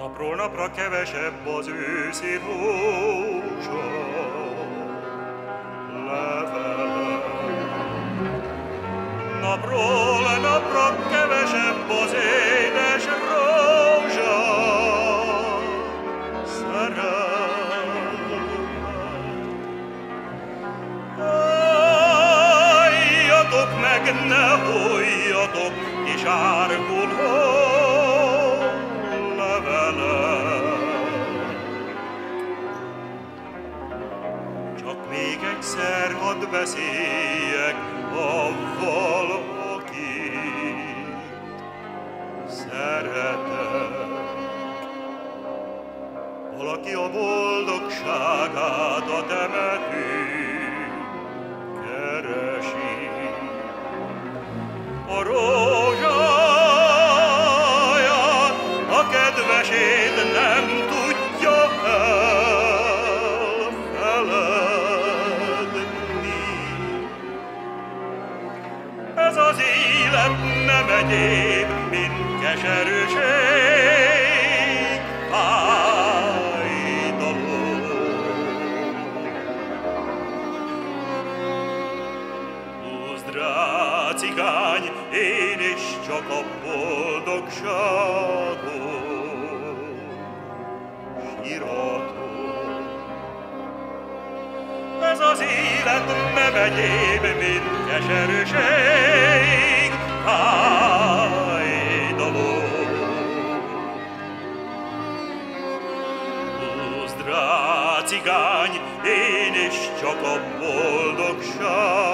Napról napra kevesebb az őszi rózsa, levele. Napról napra kevesebb az édes rózsa. Álljatok meg, ne hújjatok, és levele. Még egyszer hadd beszéljek avval, akit szeretek. Valaki a boldogságát a temetőn keresi. A rózsáját, a kedvesét Ez az élet nem egyéb, mint keserűség, fájdalom. Húzd rá, cigány, én is csak a boldogságot síratom. Ez az élet nem egyéb, mint keserűség, fájdalom. Húzd rá, cigány, én is csak a boldogságot